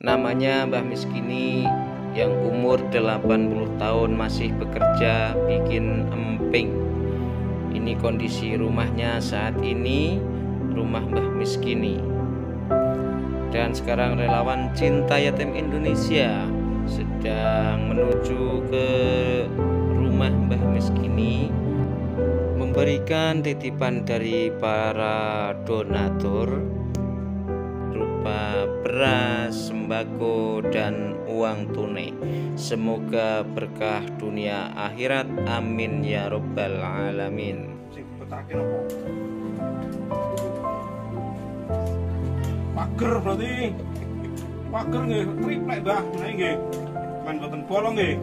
Namanya Mbah Miskini yang umur 80 tahun masih bekerja bikin emping. Ini kondisi rumahnya saat ini, rumah Mbah Miskini. Dan sekarang relawan Cinta Yatim Indonesia sedang menuju ke rumah Mbah Miskini memberikan titipan dari para donatur berupa beras, sembako, dan uang tunai. Semoga berkah dunia akhirat. Amin ya Robbal 'Alamin. Pager berarti. Pager nggih, triplek Mbah, menawi nggih. Men boten bolong nggih.